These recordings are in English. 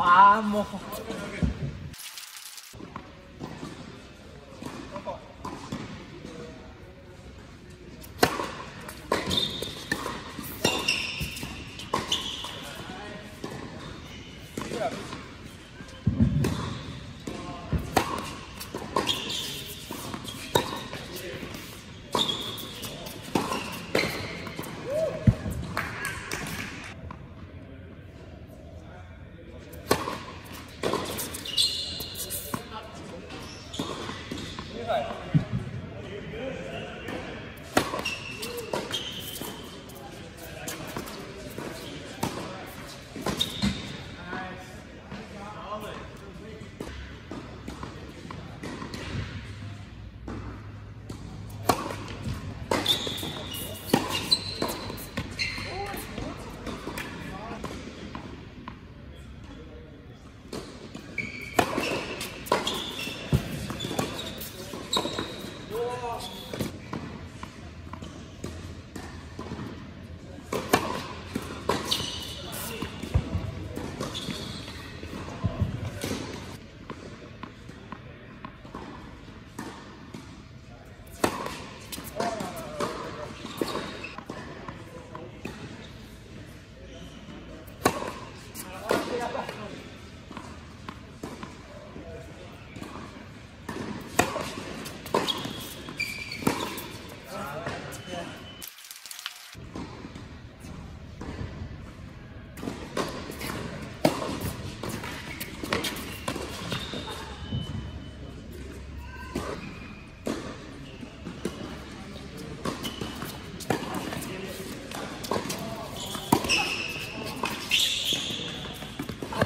阿莫。もう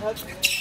あ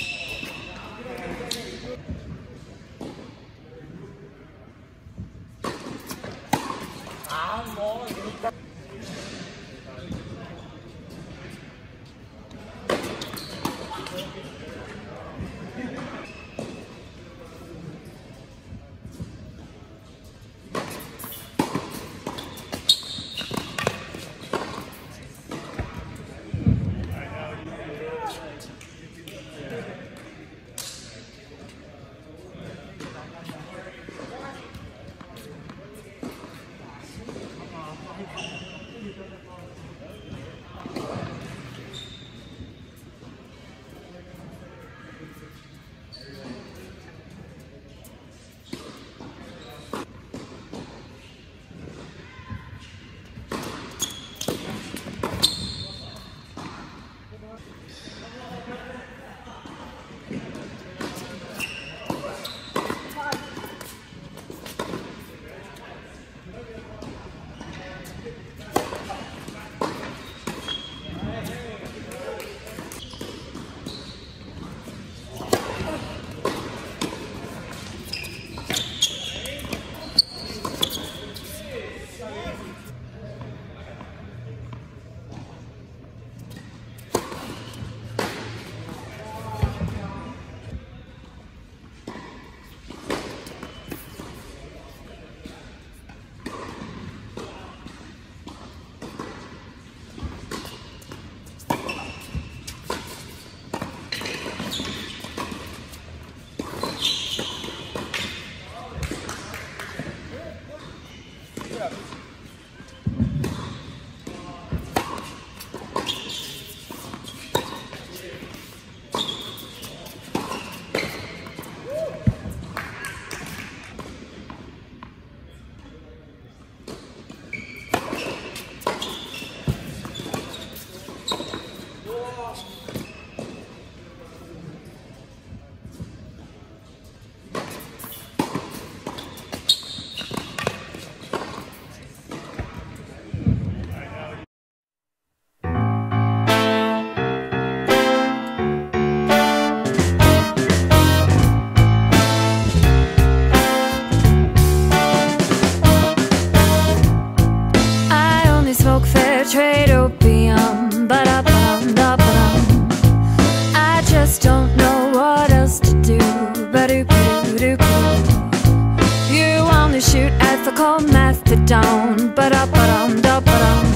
ethical methadone. But up, but um, but.